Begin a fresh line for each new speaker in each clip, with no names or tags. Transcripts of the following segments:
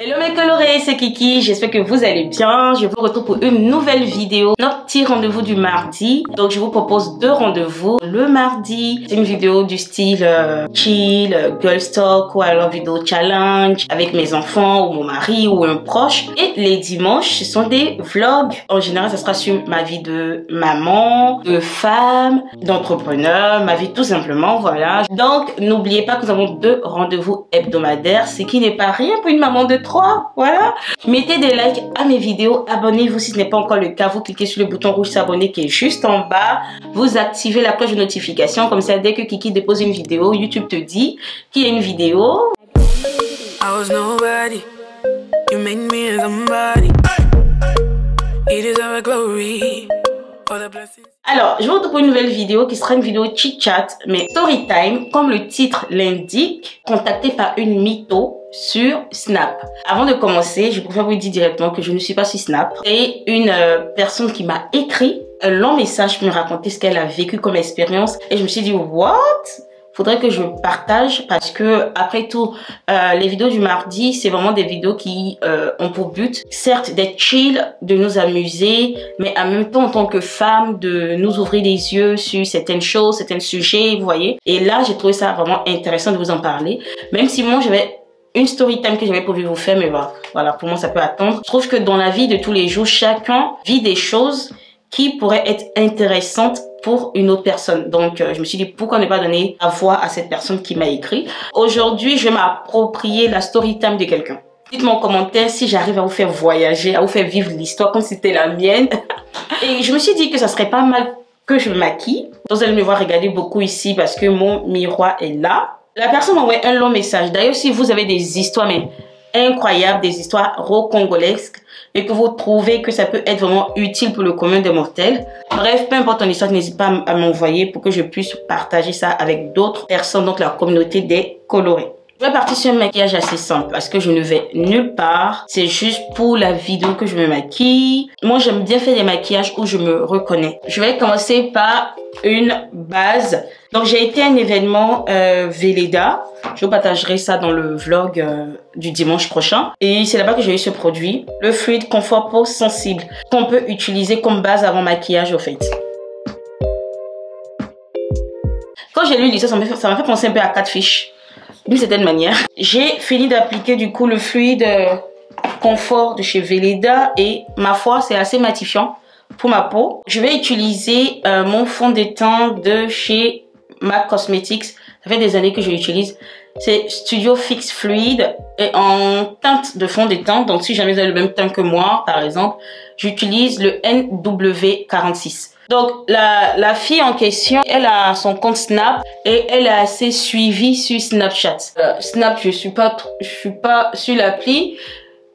Hello mes colorés, c'est Kiki, j'espère que vous allez bien. Je vous retrouve pour une nouvelle vidéo, notre petit rendez-vous du mardi. Donc je vous propose deux rendez-vous. Le mardi, c'est une vidéo du style euh, chill, girl talk ou alors vidéo challenge avec mes enfants ou mon mari ou un proche. Et les dimanches, ce sont des vlogs. En général, ça sera sur ma vie de maman, de femme, d'entrepreneur, ma vie tout simplement, voilà. Donc n'oubliez pas que nous avons deux rendez-vous hebdomadaires, ce qui n'est pas rien pour une maman de voilà. Mettez des likes à mes vidéos. Abonnez-vous si ce n'est pas encore le cas. Vous cliquez sur le bouton rouge s'abonner qui est juste en bas. Vous activez la cloche de notification. Comme ça, dès que Kiki dépose une vidéo, YouTube te dit qu'il y a une vidéo. Alors, je vous retrouve pour une nouvelle vidéo qui sera une vidéo chit-chat, mais story time, comme le titre l'indique, contacté par une mytho sur Snap. Avant de commencer, je préfère vous dire directement que je ne suis pas sur Snap. C'est une euh, personne qui m'a écrit un long message pour me raconter ce qu'elle a vécu comme expérience et je me suis dit, what? Faudrait que je partage parce que après tout euh, les vidéos du mardi c'est vraiment des vidéos qui euh, ont pour but certes d'être chill de nous amuser mais en même temps en tant que femme de nous ouvrir les yeux sur certaines choses certains sujets vous voyez. Et là j'ai trouvé ça vraiment intéressant de vous en parler. Même si moi j'avais une story time que j'avais prévu vous faire mais voilà voilà pour moi ça peut attendre. Je trouve que dans la vie de tous les jours chacun vit des choses qui pourraient être intéressantes une autre personne. Donc, euh, je me suis dit, pourquoi ne pas donner la voix à cette personne qui m'a écrit. Aujourd'hui, je vais m'approprier la story time de quelqu'un. Dites-moi en commentaire si j'arrive à vous faire voyager, à vous faire vivre l'histoire comme c'était la mienne. Et je me suis dit que ça serait pas mal que je maquille. Vous allez me voir regarder beaucoup ici parce que mon miroir est là. La personne m'a envoyé un long message. D'ailleurs, si vous avez des histoires, mais incroyables, des histoires rocongolesques, et que vous trouvez que ça peut être vraiment utile pour le commun des mortels. Bref, peu importe ton histoire, n'hésite pas à m'envoyer pour que je puisse partager ça avec d'autres personnes, donc la communauté des colorés. Je vais partir sur un maquillage assez simple parce que je ne vais nulle part. C'est juste pour la vidéo que je me maquille. Moi, j'aime bien faire des maquillages où je me reconnais. Je vais commencer par une base. Donc, j'ai été à un événement euh. Je vous partagerai ça dans le vlog euh, du dimanche prochain. Et c'est là-bas que j'ai eu ce produit. Le Fluid Confort Peau Sensible qu'on peut utiliser comme base avant maquillage au fait. Quand j'ai lu l'histoire, ça m'a fait penser un peu à Catfish d'une certaine manière. J'ai fini d'appliquer du coup le fluide euh, confort de chez Veleda et ma foi c'est assez matifiant pour ma peau. Je vais utiliser euh, mon fond de teint de chez MAC Cosmetics. Ça fait des années que je l'utilise. C'est Studio Fix Fluide et en teinte de fond de teint. Donc si jamais vous avez le même teint que moi par exemple, j'utilise le NW46. Donc la, la fille en question, elle a son compte Snap et elle est assez suivie sur Snapchat. Euh, Snap, je suis pas je suis pas sur l'appli.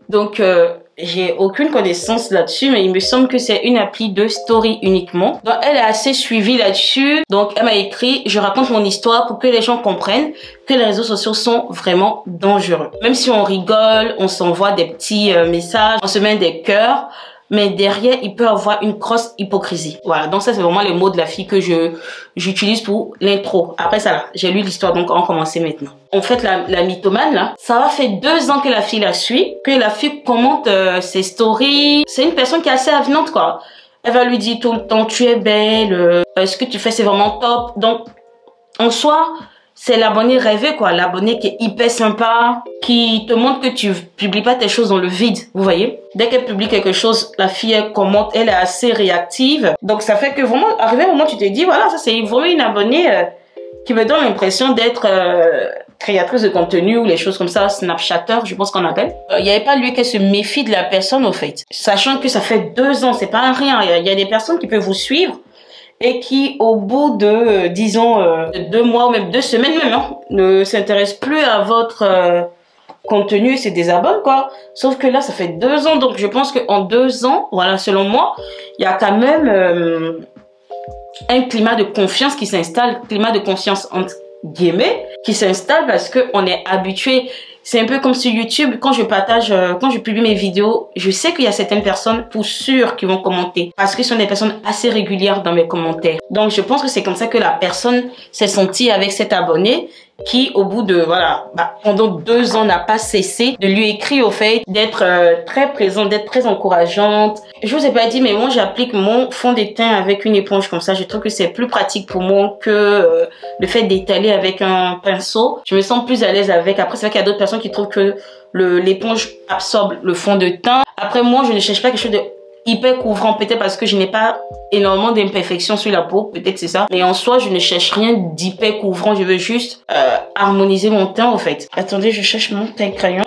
Donc euh, j'ai aucune connaissance là-dessus, mais il me semble que c'est une appli de story uniquement. Donc elle est assez suivie là-dessus. Donc elle m'a écrit, je raconte mon histoire pour que les gens comprennent que les réseaux sociaux sont vraiment dangereux. Même si on rigole, on s'envoie des petits euh, messages, on se met des cœurs, mais derrière, il peut avoir une grosse hypocrisie. Voilà, donc ça, c'est vraiment les mots de la fille que je j'utilise pour l'intro. Après ça, là, j'ai lu l'histoire, donc on va commencer maintenant. En fait, la, la mythomane, là, ça va faire deux ans que la fille la suit, que la fille commente euh, ses stories. C'est une personne qui est assez avenante, quoi. Elle va lui dire tout le temps, tu es belle, euh, ce que tu fais, c'est vraiment top? Donc, en soi, c'est l'abonné rêvé, quoi. L'abonné qui est hyper sympa, qui te montre que tu publies pas tes choses dans le vide, vous voyez? Dès qu'elle publie quelque chose, la fille, elle commente, elle est assez réactive. Donc, ça fait que vraiment, arrivé au moment tu te dis, voilà, ça c'est vraiment une abonnée euh, qui me donne l'impression d'être euh, créatrice de contenu ou les choses comme ça, Snapchatter, je pense qu'on appelle. Euh, il n'y avait pas lieu qu'elle se méfie de la personne, au fait. Sachant que ça fait deux ans, c'est pas un rien. Il y, a des personnes qui peuvent vous suivre et qui, au bout de, euh, disons, euh, deux mois ou même deux semaines même, hein, ne s'intéresse plus à votre euh, contenu et se désabonne, quoi. Sauf que là, ça fait deux ans, donc je pense qu'en deux ans, voilà, selon moi, il y a quand même un climat de confiance qui s'installe, climat de confiance entre guillemets, qui s'installe parce qu'on est habitué c'est un peu comme sur YouTube, quand je partage, euh, quand je publie mes vidéos, je sais qu'il y a certaines personnes pour sûr qui vont commenter. Parce que ce sont des personnes assez régulières dans mes commentaires. Donc je pense que c'est comme ça que la personne s'est sentie avec cet abonné qui, au bout de, voilà, bah, pendant deux ans, n'a pas cessé de lui écrire au fait, d'être euh, très présente, d'être très encourageante. Je vous ai pas dit, mais moi, j'applique mon fond de teint avec une éponge comme ça. Je trouve que c'est plus pratique pour moi que euh, le fait d'étaler avec un pinceau. Je me sens plus à l'aise avec. Après, c'est vrai qu'il y a d'autres personnes qui trouvent que l'éponge absorbe le fond de teint. Après, moi, je ne cherche pas quelque chose de hyper couvrant, peut-être parce que je n'ai pas énormément d'imperfections sur la peau, peut-être c'est ça. Mais en soi, je ne cherche rien d'hyper couvrant, je veux juste euh, harmoniser mon teint en fait. Attendez, je cherche mon teint crayon.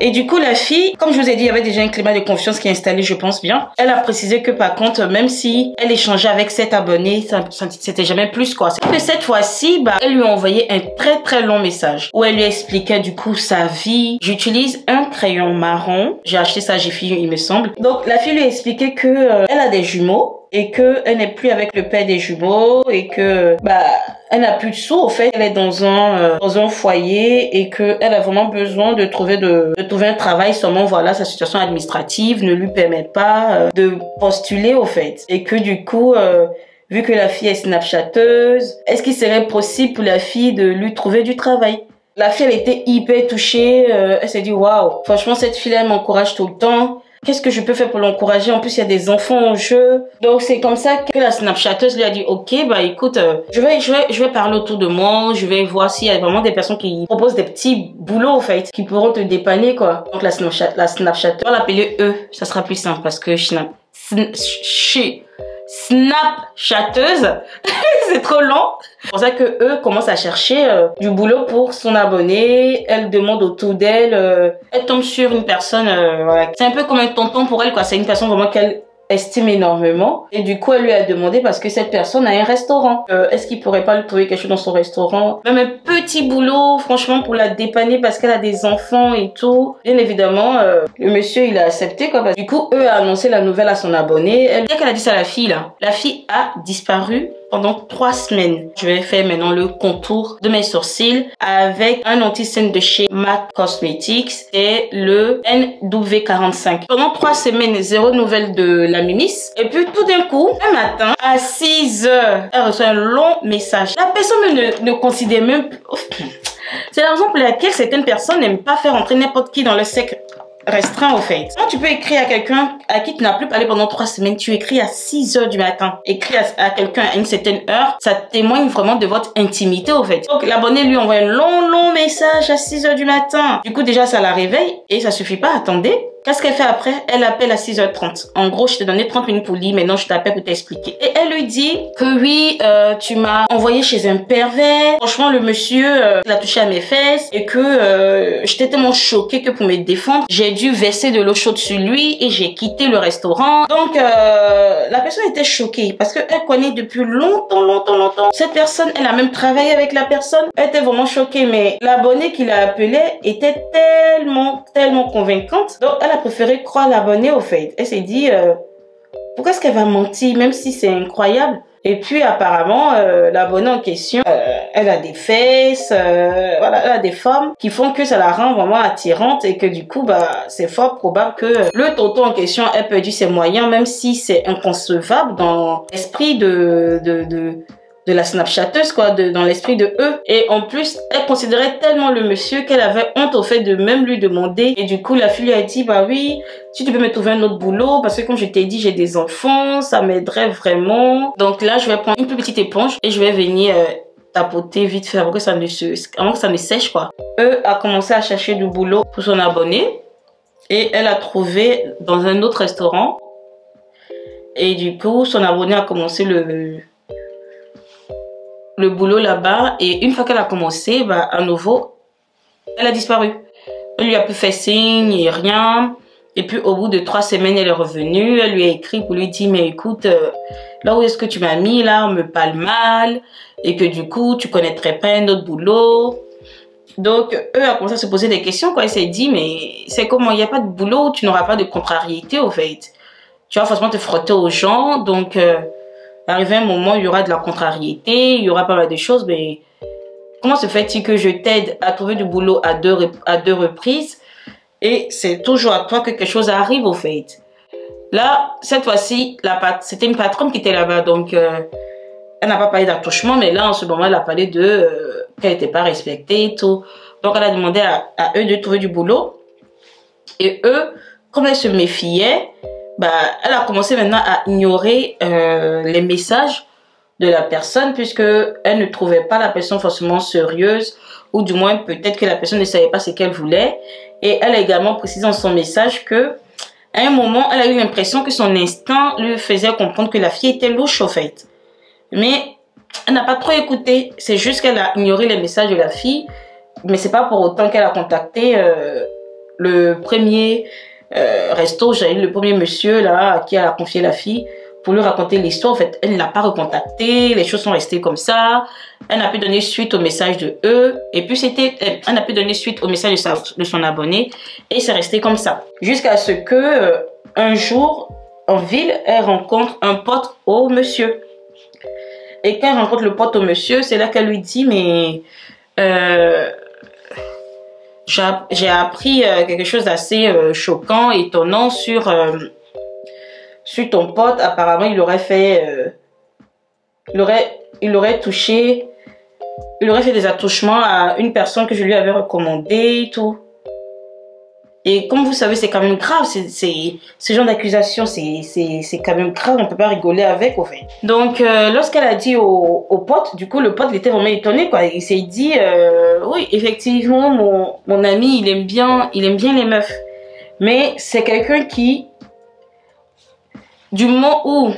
Et du coup, la fille, comme je vous ai dit, il y avait déjà un climat de confiance qui est installé, je pense bien. Elle a précisé que par contre, même si elle échangeait avec cet abonné, c'était jamais plus quoi. Que cette fois-ci, bah, elle lui a envoyé un très très long message où elle lui expliquait du coup sa vie. J'utilise un crayon marron. J'ai acheté ça j'ai fini il me semble. Donc la fille lui a expliqué que euh, elle a des jumeaux et que elle n'est plus avec le père des jumeaux et que bah elle n'a plus de sous au fait. Elle est dans un euh, dans un foyer et que elle a vraiment besoin de trouver de, de, trouver un travail. Seulement voilà sa situation administrative ne lui permet pas euh, de postuler au fait. Et que du coup euh, vu que la fille est snapchatteuse est-ce qu'il serait possible pour la fille de lui trouver du travail? La fille elle était hyper touchée elle s'est dit waouh. Franchement cette fille elle m'encourage tout le temps Qu'est-ce que je peux faire pour l'encourager? En plus, il y a des enfants au jeu. Donc, c'est comme ça que la Snapchateuse lui a dit, OK, bah écoute, euh, je vais, je vais, je vais parler autour de moi. Je vais voir s'il y a vraiment des personnes qui proposent des petits boulots, en fait, qui pourront te dépanner, quoi. Donc, la Snapchat, la Snapchateuse, on va l'appeler E. Ça sera plus simple parce que Snap, Snapchateuse. c'est trop long. C'est pour ça que eux commencent à chercher euh, du boulot pour son abonné. Elle demande autour d'elle. Euh, elle tombe sur une personne. Euh. C'est un peu comme un tonton pour elle, quoi. C'est une personne vraiment qu'elle estime énormément. Et du coup, elle lui a demandé parce que cette personne a un restaurant. Est-ce qu'il pourrait pas lui trouver quelque chose dans son restaurant? Même un petit boulot, franchement, pour la dépanner parce qu'elle a des enfants et tout. Bien évidemment, le monsieur, il a accepté quoi. du coup, eux a annoncé la nouvelle à son abonné. Elle, dès qu'elle a dit ça à la fille, là, la fille a disparu pendant trois semaines. Je vais faire maintenant le contour de mes sourcils avec un anti-scène de chez MAC Cosmetics et le NW45. Pendant trois semaines, zéro nouvelle de la Mimis. Et puis tout d'un coup, un matin, à 6 heures, elle reçoit un long message. La personne ne, ne considère même plus... C'est la raison pour laquelle certaines personnes n'aiment pas faire entrer n'importe qui dans le sec restreint au fait. Quand tu peux écrire à quelqu'un à qui tu n'as plus parlé pendant trois semaines, tu écris à 6 heures du matin. Écrire à, quelqu'un à une certaine heure, ça témoigne vraiment de votre intimité au fait. Donc l'abonné lui envoie un long long message à 6 heures du matin. Du coup déjà ça la réveille et ça suffit pas, attendez. Qu'est-ce qu'elle fait après? Elle appelle à 6h30. En gros, je t'ai donné 30 minutes pour lire, maintenant je t'appelle pour t'expliquer. Et elle lui dit que oui, euh, tu m'as envoyé chez un pervers. Franchement, le monsieur euh, touché à mes fesses et que euh, j'étais tellement choquée que pour me défendre, j'ai dû verser de l'eau chaude sur lui et j'ai quitté le restaurant. Donc, euh, la personne était choquée parce qu'elle connaît depuis longtemps, longtemps, longtemps. Cette personne, elle a même travaillé avec la personne. Elle était vraiment choquée, mais l'abonné qui l'a appelé était tellement, tellement convaincante. Donc, elle a préféré croire l'abonné au fait. Elle s'est dit, euh, pourquoi est-ce qu'elle va mentir, même si c'est incroyable? Et puis apparemment, euh, l'abonné en question, euh, elle a des fesses, euh, voilà, elle a des formes qui font que ça la rend vraiment attirante et que du coup, bah, c'est fort probable que le tonton en question ait perdu ses moyens, même si c'est inconcevable dans l'esprit de de la snapchateuse, quoi, dans l'esprit de eux. Et en plus, elle considérait tellement le monsieur qu'elle avait honte au fait de même lui demander. Et du coup, la fille lui a dit, bah oui, si tu peux me trouver un autre boulot, parce que comme je t'ai dit, j'ai des enfants, ça m'aiderait vraiment. Donc là, je vais prendre une plus petite éponge et je vais venir euh, tapoter vite fait avant que ça ne se, avant que ça ne sèche, quoi. Eux a commencé à chercher du boulot pour son abonné. Et elle a trouvé dans un autre restaurant. Et du coup, son abonné a commencé le, le boulot là-bas et une fois qu'elle a commencé, bah, à nouveau, elle a disparu. Elle lui a plus fait signe et rien. Et puis au bout de trois semaines, elle est revenue. Elle lui a écrit pour lui dire, mais écoute, euh, là où est-ce que tu m'as mis, là, on me parle mal. Et que du coup, tu connaîtrais pas un autre boulot. Donc, eux a commencé à se poser des questions. Quoi. Il s'est dit, mais c'est comment il n'y a pas de boulot, tu n'auras pas de contrariété au fait. Tu vas forcément te frotter aux gens. Donc, euh, arriver un moment, il y aura de la contrariété, il y aura pas mal de choses, mais comment se fait-il que je t'aide à trouver du boulot à deux, à deux reprises et c'est toujours à toi que quelque chose arrive au fait? Là, cette fois-ci, c'était une patronne qui était là-bas, donc euh, elle n'a pas parlé d'attouchement, mais là, en ce moment, elle a parlé de euh, qu'elle n'était pas respectée et tout. Donc, elle a demandé à, eux de trouver du boulot. Et eux, comme elle se méfiait, bah, elle a commencé maintenant à ignorer euh, les messages de la personne puisque elle ne trouvait pas la personne forcément sérieuse ou du moins peut-être que la personne ne savait pas ce qu'elle voulait. Et elle a également précisé dans son message que à un moment, elle a eu l'impression que son instinct lui faisait comprendre que la fille était louche au fait. Mais elle n'a pas trop écouté. C'est juste qu'elle a ignoré les messages de la fille. Mais c'est pas pour autant qu'elle a contacté euh, le premier euh, resto, j'ai eu le premier monsieur là à qui elle a confié la fille pour lui raconter l'histoire. En fait, elle ne l'a pas recontacté, les choses sont restées comme ça. Elle n'a pu donner suite au message de eux. Et puis, c'était, elle n'a pu donner suite au message de, son abonné. Et c'est resté comme ça. Jusqu'à ce que, euh, un jour, en ville, elle rencontre un pote au monsieur. Et quand elle rencontre le pote au monsieur, c'est là qu'elle lui dit, mais, euh, j'ai appris euh, quelque chose d'assez choquant, étonnant sur sur ton pote, apparemment, il aurait fait. Euh, il, aurait, il aurait touché. Il aurait fait des attouchements à une personne que je lui avais recommandée et tout. Et comme vous savez, c'est quand même grave. C'est ce genre d'accusation, c'est quand même grave. On peut pas rigoler avec, au fait. Donc, euh, lorsqu'elle a dit au, au, pote, du coup, le pote, il était vraiment étonné, quoi. Il s'est dit, euh, oui, effectivement, mon, mon ami, il aime bien, il aime bien les meufs. Mais c'est quelqu'un qui du moment où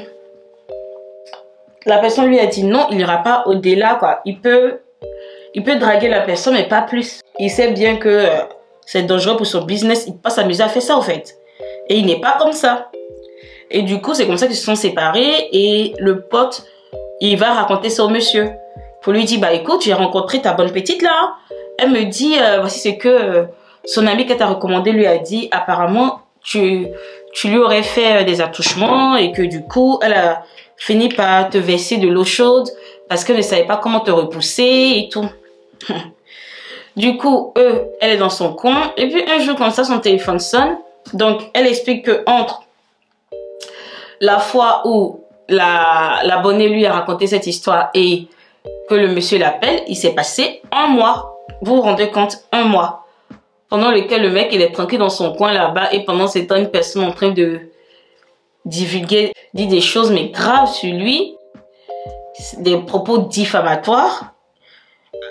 la personne lui a dit non, il n'ira pas au-delà, quoi. Il peut, il peut draguer la personne, mais pas plus. Il sait bien que euh, c'est dangereux pour son business. Il pas s'amuser à faire ça, en fait. Et il n'est pas comme ça. Et du coup, c'est comme ça qu'ils se sont séparés. Et le pote, il va raconter ça au monsieur. Pour lui dire, bah écoute, j'ai rencontré ta bonne petite là. Elle me dit, euh, voici ce que euh, son ami qu'elle t'a recommandé lui a dit. Apparemment, tu, tu lui aurais fait euh, des attouchements et que du coup, elle a fini par te verser de l'eau chaude parce qu'elle ne savait pas comment te repousser et tout. du coup, eux, elle est dans son coin. Et puis un jour comme ça, son téléphone sonne. Donc, elle explique que entre la fois où l'abonné lui a raconté cette histoire et que le monsieur l'appelle, il s'est passé un mois. Vous vous rendez compte, un mois pendant lequel le mec il est tranquille dans son coin là-bas et pendant ce temps une personne en train de divulguer, dit des choses mais graves sur lui, des propos diffamatoires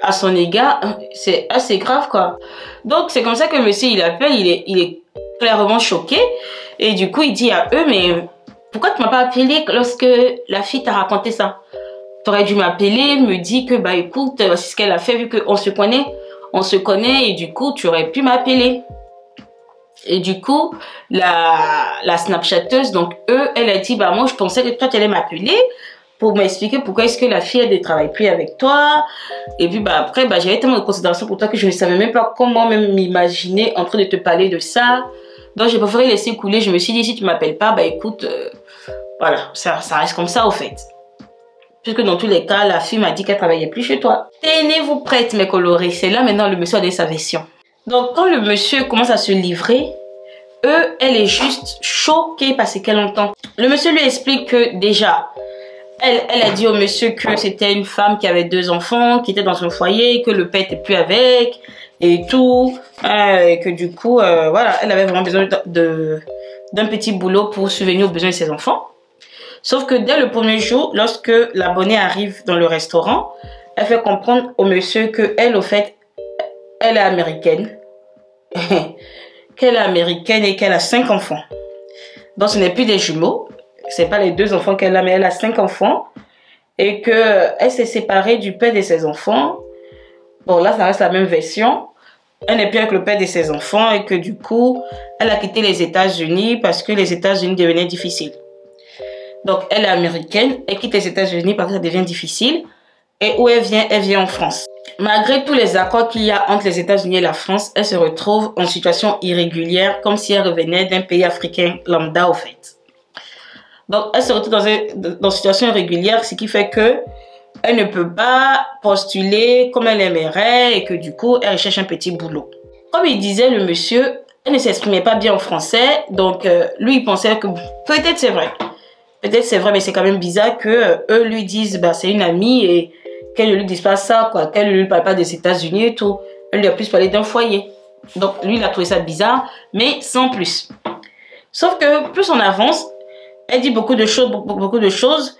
à son égard, c'est assez grave quoi. Donc c'est comme ça que monsieur il appelle, il est, il est clairement choqué et du coup il dit à eux mais pourquoi tu m'as pas appelé lorsque la fille t'a raconté ça? Tu aurais dû m'appeler, me dire que bah écoute, c'est ce qu'elle a fait vu qu'on se connaît on se connaît et du coup, tu aurais pu m'appeler. Et du coup, la, la Snapchatteuse, donc eux, elle a dit, bah moi, je pensais que toi, tu allais m'appeler pour m'expliquer pourquoi est-ce que la fille, elle ne travaille plus avec toi. Et puis, bah après, bah, j'avais tellement de considération pour toi que je ne savais même pas comment même m'imaginer en train de te parler de ça. Donc, j'ai préféré laisser couler. Je me suis dit, si tu m'appelles pas, bah écoute, euh, voilà, ça, ça reste comme ça, au fait. Puisque dans tous les cas, la fille m'a dit qu'elle travaillait plus chez toi. Tenez-vous prête, mes colorés. C'est là maintenant le monsieur a des sa version. Donc, quand le monsieur commence à se livrer, eux, elle est juste choquée par ce qu'elle entend. Le monsieur lui explique que déjà, elle, a dit au monsieur que c'était une femme qui avait deux enfants, qui était dans son foyer, que le père était plus avec et tout, euh, et que du coup, euh, voilà, elle avait vraiment besoin d'un petit boulot pour subvenir aux besoins de ses enfants. Sauf que dès le premier jour, lorsque l'abonné arrive dans le restaurant, elle fait comprendre au monsieur que elle, au fait, elle est américaine. qu'elle est américaine et qu'elle a cinq enfants. Donc ce n'est plus des jumeaux. C'est pas les deux enfants qu'elle a, mais elle a cinq enfants. Et que elle s'est séparée du père de ses enfants. Bon, là, ça reste la même version. Elle n'est plus avec le père de ses enfants et que du coup, elle a quitté les États-Unis parce que les États-Unis devenaient difficiles. Donc, elle est américaine, elle quitte les États-Unis parce que ça devient difficile. Et où elle vient Elle vient en France. Malgré tous les accords qu'il y a entre les États-Unis et la France, elle se retrouve en situation irrégulière, comme si elle revenait d'un pays africain lambda, au fait. Donc, elle se retrouve dans une, situation irrégulière, ce qui fait que elle ne peut pas postuler comme elle aimerait et que du coup, elle recherche un petit boulot. Comme il disait le monsieur, elle ne s'exprimait pas bien en français, donc euh, lui, il pensait que peut-être c'est vrai. Peut-être c'est vrai, mais c'est quand même bizarre que euh, eux lui disent bah c'est une amie et qu'elle ne lui dise pas ça, quoi, qu'elle ne lui parle pas des États-Unis et tout. Elle lui a plus parlé d'un foyer. Donc lui, il a trouvé ça bizarre, mais sans plus. Sauf que plus on avance, elle dit beaucoup de choses, beaucoup, de choses,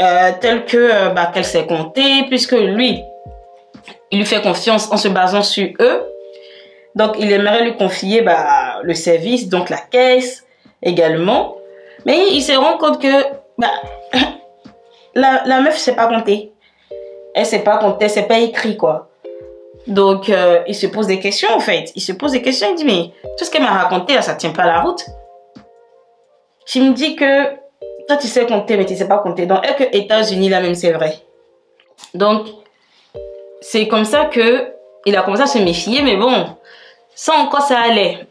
euh, telles que euh, bah, qu'elle sait compter, puisque lui, il lui fait confiance en se basant sur eux. Donc il aimerait lui confier bah, le service, donc la caisse également. Mais il se rend compte que bah, la, meuf ne sait pas compter. Elle sait pas compter, c'est pas écrit quoi. Donc, euh, il se pose des questions, en fait. Il se pose des questions, il dit, mais tout ce qu'elle m'a raconté, ça tient pas la route. Tu me dis que toi, tu sais compter, mais tu sais pas compter. Donc, est-ce que États-Unis, là même, c'est vrai? Donc, c'est comme ça que il a commencé à se méfier, mais bon, sans encore ça allait?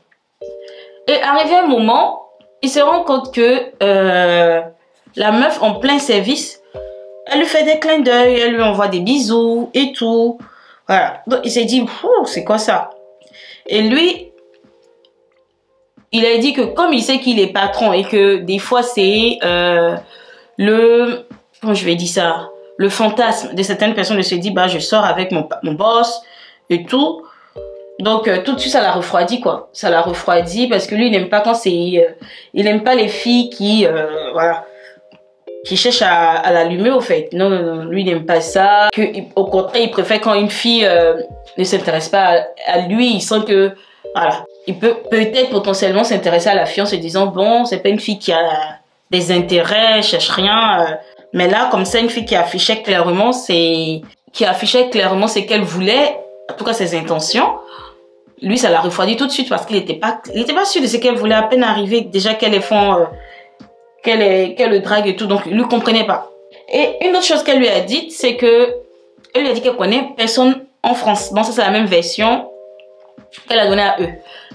Et arrivé un moment, il se rend compte que euh, la meuf en plein service, elle lui fait des clins d'œil, elle lui envoie des bisous et tout. Voilà. Donc, il s'est dit, c'est quoi ça? Et lui, il a dit que comme il sait qu'il est patron et que des fois c'est euh, le... Je vais dire ça Le fantasme de certaines personnes de se dire, bah, je sors avec mon, boss et tout. Donc euh, tout de suite ça l'a refroidi quoi. Ça l'a refroidi parce que lui il n'aime pas quand c'est euh, il n'aime pas les filles qui voilà qui cherche à, l'allumer au fait. Non, non, lui il n'aime pas ça. Au contraire, il préfère quand une fille ne s'intéresse pas à, lui, il sent que, il peut peut-être potentiellement s'intéresser à la fille en se disant, bon, c'est pas une fille qui a des intérêts, cherche rien. Euh. mais là, comme ça, une fille qui affichait clairement, c'est, qui affichait clairement ce qu'elle voulait, en tout cas ses intentions. Lui, ça l'a refroidi tout de suite parce qu'il n'était pas, il était pas sûr de ce qu'elle voulait à peine arriver, déjà qu'elle est fond, euh, qu'elle le drague et tout, donc il ne comprenait pas. Et une autre chose qu'elle lui a dit, c'est que elle lui a dit qu'elle connaît personne en France. Donc ça c'est la même version qu'elle a donnée à eux.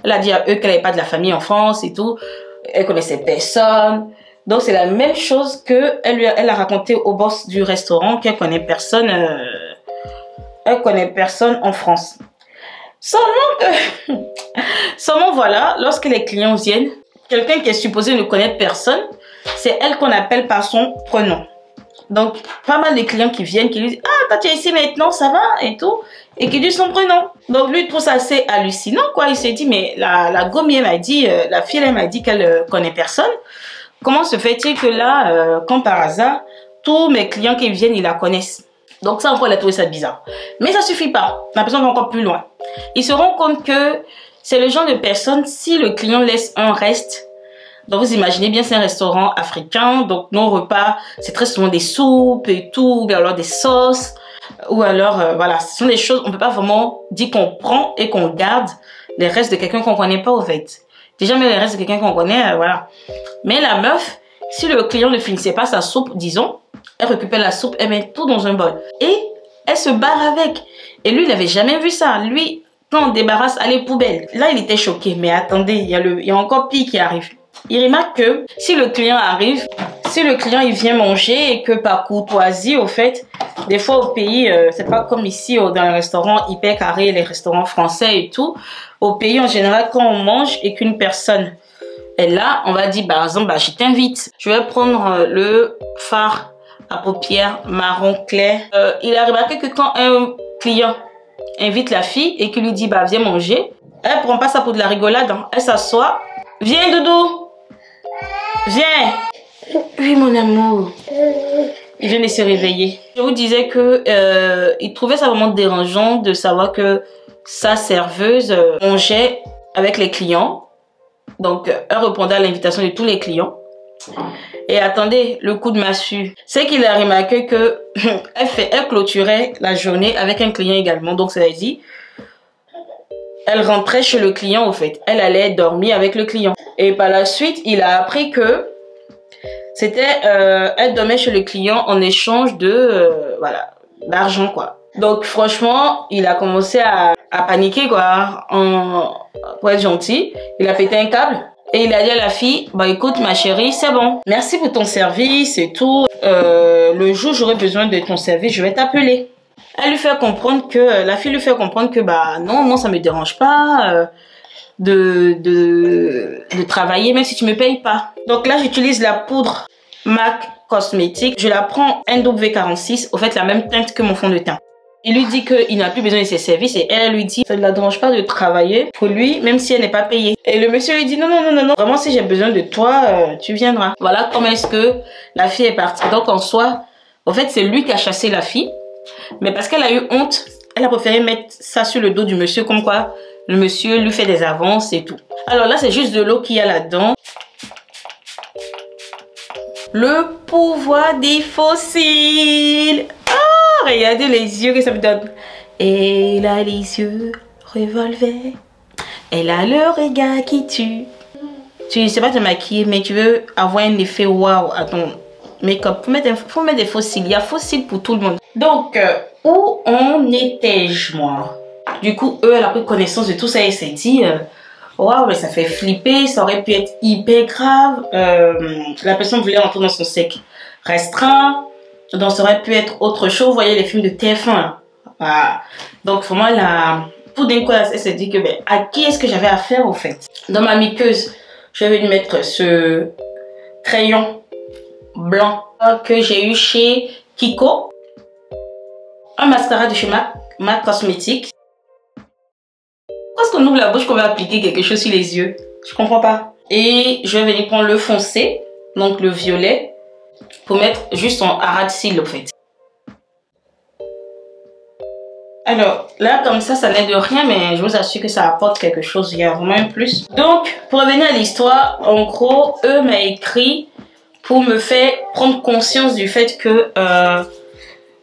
Elle a dit à eux qu'elle n'avait pas de la famille en France et tout. Elle connaissait personne. Donc c'est la même chose que elle elle a raconté au boss du restaurant qu'elle connaît personne. Euh, elle connaît personne en France. Seulement que, seulement voilà, lorsque les clients viennent, quelqu'un qui est supposé ne connaître personne c'est elle qu'on appelle par son prénom. Donc, pas mal de clients qui viennent, qui lui disent Ah, toi tu es ici maintenant, ça va et tout, et qui disent son prénom. Donc, lui, il trouve ça assez hallucinant, quoi. Il s'est dit Mais la, la gommière m'a dit, euh, la fille, m'a dit qu'elle ne connaît personne. Comment se fait-il que là, euh, comme par hasard, tous mes clients qui viennent, ils la connaissent? Donc ça encore, elle a trouvé ça bizarre. Mais ça suffit pas. La personne va encore plus loin. Il se rend compte que c'est le genre de personne, si le client laisse un reste, donc vous imaginez bien, c'est un restaurant africain, donc nos repas, c'est très souvent des soupes et tout, ou alors des sauces, ou alors, euh, voilà, ce sont des choses, on peut pas vraiment dire qu'on prend et qu'on garde les restes de quelqu'un qu'on connaît pas au fait. Déjà, mais les restes de quelqu'un qu'on connaît, euh, voilà. Mais la meuf, si le client ne finissait pas sa soupe, disons, elle récupère la soupe, elle met tout dans un bol. Et elle se barre avec. Et lui, il n'avait jamais vu ça. Lui, quand on débarrasse, allez, poubelle. Là, il était choqué. Mais attendez, il y il y a encore pire qui arrive il remarque que si le client arrive, si le client il vient manger et que par courtoisie, au fait, des fois au pays, euh, c'est pas comme ici dans les restaurants hyper carrés, les restaurants français et tout. Au pays, en général, quand on mange et qu'une personne est là, on va dire, par exemple, bah, je t'invite. Je vais prendre euh, le phare à paupières marron clair. Euh, il a remarqué que quand un client invite la fille et qu'il lui dit, bah, viens manger, elle prend pas ça pour de la rigolade. Hein. Elle s'assoit. Viens, Doudou. Viens. Oui, mon amour. Il de se réveiller. Je vous disais que euh, il trouvait ça vraiment dérangeant de savoir que sa serveuse euh, mangeait avec les clients. Donc, elle répondait à l'invitation de tous les clients. Et attendez, le coup de massue. C'est qu'il a remarqué que elle, fait, clôturait la journée avec un client également. Donc, ça veut dire, elle rentrait chez le client au fait. Elle allait dormir avec le client. Et par la suite, il a appris que c'était euh, elle dormait chez le client en échange de euh, voilà d'argent quoi. Donc franchement, il a commencé à, paniquer quoi, en, pour être gentil. Il a pété un câble et il a dit à la fille, bah écoute ma chérie, c'est bon. Merci pour ton service et tout. Euh, le jour où j'aurai besoin de ton service, je vais t'appeler. Elle lui fait comprendre que la fille lui fait comprendre que bah non non ça me dérange pas. Euh, de, de, travailler même si tu me payes pas. Donc là, j'utilise la poudre MAC Cosmétiques. Je la prends NW46, au fait la même teinte que mon fond de teint. Il lui dit qu'il n'a plus besoin de ses services et elle lui dit ça ne la dérange pas de travailler pour lui même si elle n'est pas payée. Et le monsieur lui dit non non non non non vraiment si j'ai besoin de toi euh, tu viendras. Voilà comment est-ce que la fille est partie. Donc en soi en fait c'est lui qui a chassé la fille mais parce qu'elle a eu honte elle a préféré mettre ça sur le dos du monsieur comme quoi le monsieur lui fait des avances et tout. Alors là c'est juste de l'eau qu'il y a là-dedans. Le pouvoir des fossiles. Ah, regardez les yeux que ça me donne. Elle a les yeux revolver. Elle a le regard qui tue. Tu ne sais pas te maquiller, mais tu veux avoir un effet waouh à ton make-up. Faut mettre, des fossiles. Il y a fossiles pour tout le monde. Donc, euh, où en étais-je, moi? Du coup, eux, elle a pris connaissance de tout ça et s'est dit... Euh, waouh, mais ça fait flipper, ça aurait pu être hyper grave. Euh, la personne voulait rentrer dans son sec restreint, donc ça aurait pu être autre chose. Vous voyez les films de TF1. Donc vraiment, elle a, tout d'un coup, elle s'est dit que, ben, à qui est-ce que j'avais affaire au fait? Dans ma miqueuse, je vais lui mettre ce crayon blanc que j'ai eu chez Kiko. Un mascara de chez MAC, MAC Cosmetics qu'on ouvre la bouche qu'on va appliquer quelque chose sur les yeux Je comprends pas. Et je vais venir prendre le foncé, donc le violet, pour mettre juste en arad cils, au fait. Alors, là, comme ça, ça n'aide rien, mais je vous assure que ça apporte quelque chose. Il y a vraiment un plus. Donc, pour revenir à l'histoire, en gros, eux m'a écrit pour me faire prendre conscience du fait que euh,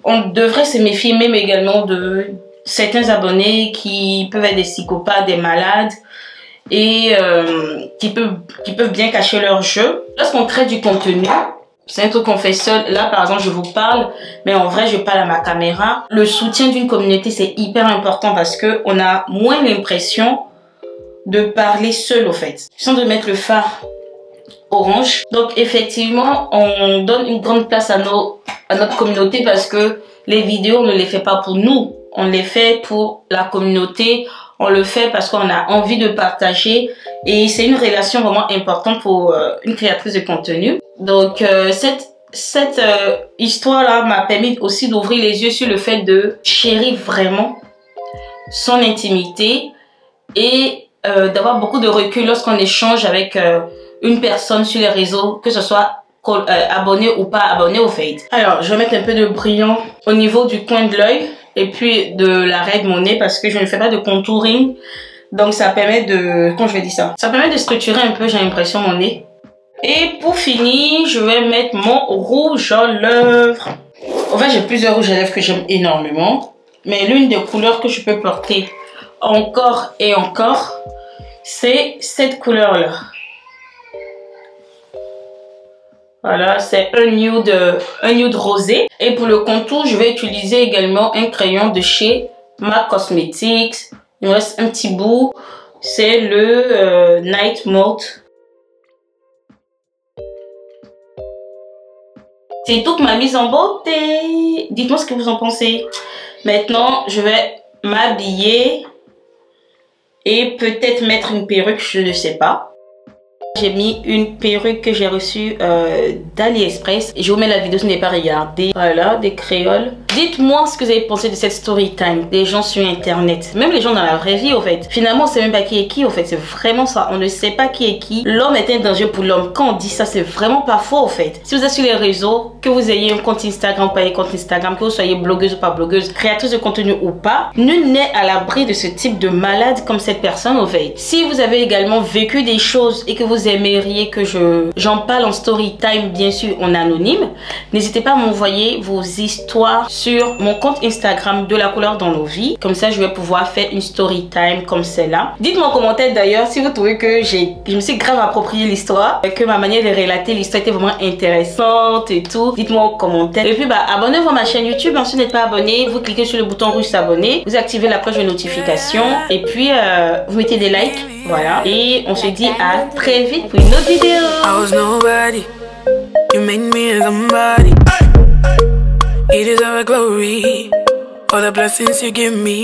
on devrait se méfier même également de certains abonnés qui peuvent être des psychopathes, des malades et euh, qui, peuvent, qui peuvent bien cacher leur jeu. Lorsqu'on crée du contenu, c'est un truc qu'on fait seul. Là, par exemple, je vous parle, mais en vrai, je parle à ma caméra. Le soutien d'une communauté, c'est hyper important parce que on a moins l'impression de parler seul, au fait. Sans de mettre le phare Donc, effectivement, on donne une grande place à, nos, à notre communauté parce que les vidéos, on ne les fait pas pour nous. On les fait pour la communauté, on le fait parce qu'on a envie de partager. Et c'est une relation vraiment importante pour euh, une créatrice de contenu. Donc euh, cette cette euh, histoire-là m'a permis aussi d'ouvrir les yeux sur le fait de chérir vraiment son intimité et d'avoir beaucoup de recul lorsqu'on échange avec une personne sur les réseaux, que ce soit abonné ou pas abonné au Fade. Alors, je vais mettre un peu de brillant au niveau du coin de l'œil et puis de l'arrêt de mon nez parce que je ne fais pas de contouring. Donc ça permet de... Comment je vais dire ça? Ça permet de structurer un peu, j'ai l'impression, mon nez. Et pour finir, je vais mettre mon rouge à lèvres. En fait, j'ai plusieurs rouges à lèvres que j'aime énormément. Mais l'une des couleurs que je peux porter encore et encore, c'est cette couleur-là. Voilà, c'est un nude, un nude rosé. Et pour le contour, je vais utiliser également un crayon de chez MAC Cosmetics. Il me reste un petit bout. C'est le euh, Night Mode. C'est toute ma mise en beauté. Dites-moi ce que vous en pensez. Maintenant, je vais m'habiller et peut-être mettre une perruque, je ne sais pas. J'ai mis une perruque que j'ai reçue euh, d'AliExpress. Je vous mets la vidéo si vous n'avez pas regardé. Voilà, des créoles. Dites-moi ce que vous avez pensé de cette story time des gens sur internet. Même les gens dans la vraie vie, au fait. Finalement, on sait même pas qui est qui, au fait. C'est vraiment ça. On ne sait pas qui est qui. L'homme est un danger pour l'homme. Quand on dit ça, c'est vraiment pas faux, au fait. Si vous êtes sur les réseaux, que vous ayez un compte Instagram, pas un compte Instagram, que vous soyez blogueuse ou pas blogueuse, créatrice de contenu ou pas, nul n'est à l'abri de ce type de malade comme cette personne, au fait. Si vous avez également vécu des choses et que vous aimeriez que je j'en parle en story time, bien sûr en anonyme, n'hésitez pas à m'envoyer vos histoires sur mon compte Instagram de la couleur dans nos vies. Comme ça, je vais pouvoir faire une story time comme celle-là. Dites-moi en commentaire d'ailleurs si vous trouvez que j'ai je me suis grave approprié l'histoire, que ma manière de relater l'histoire était vraiment intéressante et tout. Dites-moi en commentaire. Et puis, bah, abonnez-vous à ma chaîne YouTube. Si vous n'êtes pas abonné, vous cliquez sur le bouton rouge s'abonner. Vous activez la cloche de notification. Et puis, euh, vous mettez des likes. Voilà. Et on se dit à très vite vidéo. I was nobody. You made me somebody. It is our glory. All the blessings you give me.